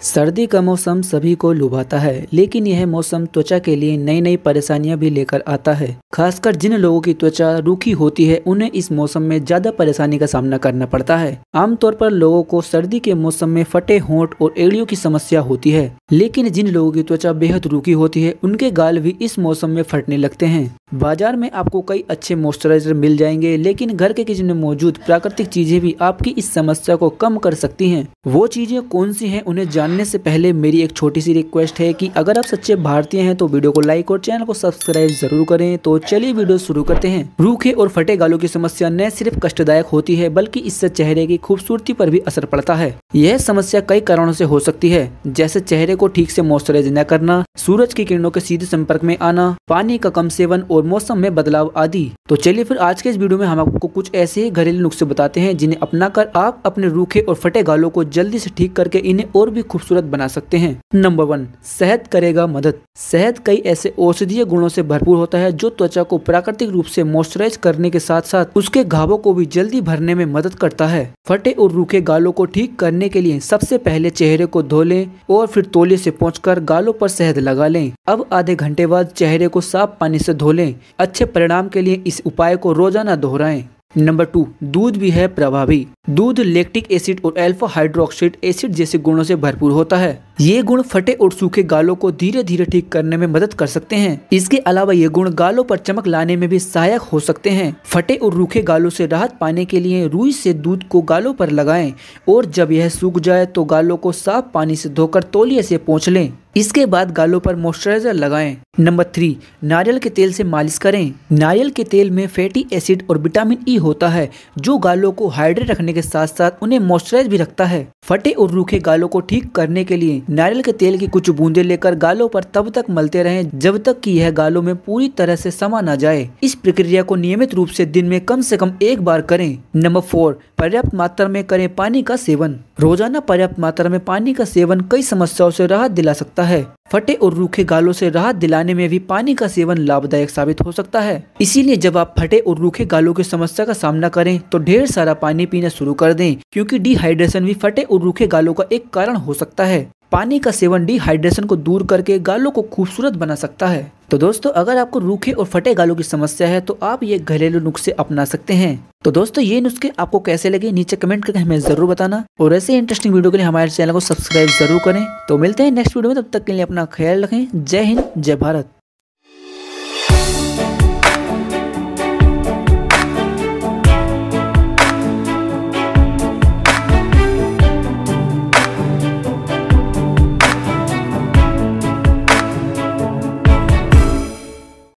सर्दी का मौसम सभी को लुभाता है, लेकिन यह मौसम त्वचा के लिए नई नई परेशानियाँ भी लेकर आता है। खासकर जिन लोगों की त्वचा रूखी होती है, उन्हें इस मौसम में ज़्यादा परेशानी का सामना करना पड़ता है। आमतौर पर लोगों को सर्दी के मौसम में फटे होंठ और एड़ियों की समस्या होती है, लेकिन जिन लोगों की त्वचा बेहद रूखी होती है, उनके गाल भी इस मौसम में फटने लगते हैं। बाज़ार में आपको कई अच्छे मॉइस्चराइजर मिल जाएँगे, लेकिन घर के किचन में मौजूद प्राकृतिक चीज़ें भी आपकी इस समस्या को कम कर सकती हैं। वो चीज़ें कौन सी हैं, उन्हें जानने से पहले मेरी एक छोटी सी रिक्वेस्ट है कि अगर आप सच्चे भारतीय हैं तो वीडियो को लाइक और चैनल को सब्सक्राइब ज़रूर करें। तो चलिए वीडियो शुरू करते हैं। रूखे और फटे गालों की समस्या न सिर्फ़ कष्टदायक होती है, बल्कि इससे चेहरे की खूबसूरती पर भी असर पड़ता है। यह समस्या कई कारणों से हो सकती है, जैसे चेहरे को ठीक से मॉइस्चराइज न करना, सूरज की किरणों के सीधे संपर्क में आना, पानी का कम सेवन और मौसम में बदलाव आदि। तो चलिए फिर आज के इस वीडियो में हम आपको कुछ ऐसे ही घरेलू नुस्खे बताते हैं, जिन्हें अपनाकर आप अपने रूखे और फटे गालों को जल्दी से ठीक करके इन्हें और भी खूबसूरत बना सकते हैं। नंबर वन शहद करेगा मदद। शहद कई ऐसे औषधीय गुणों से भरपूर होता है जो त्वचा को प्राकृतिक रूप से मॉइस्चराइज करने के साथ साथ उसके घावों को भी जल्दी भरने में मदद करता है। फटे और रूखे गालों को ठीक करने के लिए सबसे पहले चेहरे को धो लें और फिर तोले से पहुंचकर गालों पर शहद लगा लें। अब आधे घंटे बाद चेहरे को साफ़ पानी से धो लें। अच्छे परिणाम के लिए इस उपाय को रोज़ाना दोहराएँ। नंबर टू दूध भी है प्रभावी। दूध लेक्टिक एसिड और अल्फ़ा हाइड्रोक्साइड एसिड जैसे गुणों से भरपूर होता है। ये गुण फटे और सूखे गालों को धीरे धीरे ठीक करने में मदद कर सकते हैं। इसके अलावा ये गुण गालों पर चमक लाने में भी सहायक हो सकते हैं। फटे और रूखे गालों से राहत पाने के लिए रुई से दूध को गालों पर लगाएँ और जब यह सूख जाए तो गालों को साफ़ पानी से धोकर तौलिए से पोंछ लें। इसके बाद गालों पर मॉइस्चराइजर लगाएँ। नंबर थ्री नारियल के तेल से मालिश करें। नारियल के तेल में फैटी एसिड और विटामिन ई होता है, जो गालों को हाइड्रेट रखने के साथ साथ उन्हें मॉइस्चराइज भी रखता है। फटे और रूखे गालों को ठीक करने के लिए नारियल के तेल की कुछ बूंदे लेकर गालों पर तब तक मलते रहें, जब तक कि यह गालों में पूरी तरह से समा न जाए। इस प्रक्रिया को नियमित रूप से दिन में कम से कम एक बार करें। नंबर फोर पर्याप्त मात्रा में करें पानी का सेवन। रोज़ाना पर्याप्त मात्रा में पानी का सेवन कई समस्याओं से राहत दिला सकता है। फटे और रूखे गालों से राहत दिलाने में भी पानी का सेवन लाभदायक साबित हो सकता है। इसीलिए जब आप फटे और रूखे गालों की समस्या का सामना करें तो ढेर सारा पानी पीना शुरू कर दें, क्योंकि डिहाइड्रेशन भी फटे और रूखे गालों का एक कारण हो सकता है। पानी का सेवन डिहाइड्रेशन को दूर करके गालों को खूबसूरत बना सकता है। तो दोस्तों, अगर आपको रूखे और फटे गालों की समस्या है तो आप ये घरेलू नुस्खे अपना सकते हैं। तो दोस्तों, ये नुस्खे आपको कैसे लगे, नीचे कमेंट करके हमें ज़रूर बताना। और ऐसे इंटरेस्टिंग वीडियो के लिए हमारे चैनल को सब्सक्राइब ज़रूर करें। तो मिलते हैं नेक्स्ट वीडियो में, तब तक के लिए अपना ख्याल रखें। जय हिंद, जय भारत।